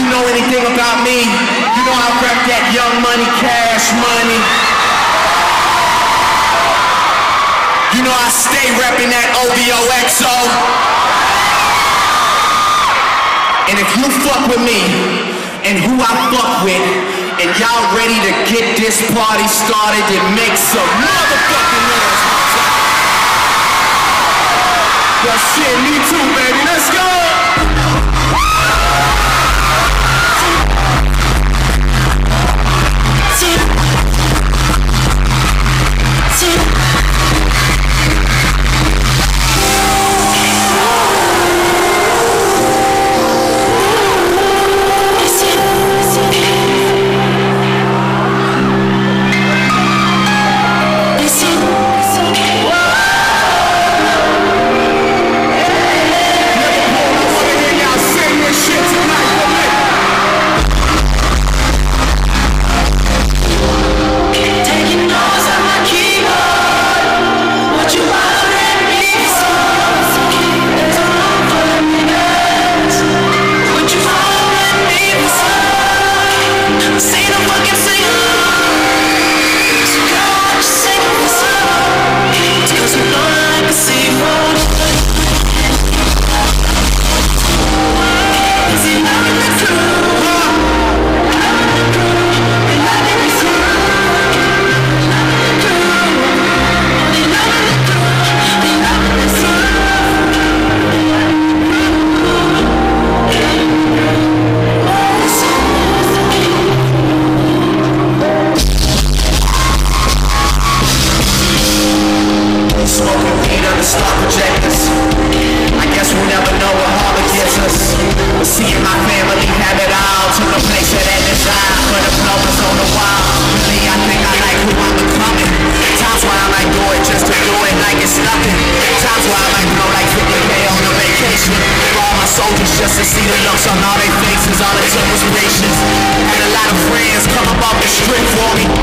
you know anything about me, you know I rep that young money, cash money. You know I stay repping that OVOXO. And if you fuck with me and who I fuck with, and y'all ready to get this party started then make some motherfucking noise. Yo, shit, me too. just to see the looks on all their faces All the took was patience Had a lot of friends come up off the strip for me.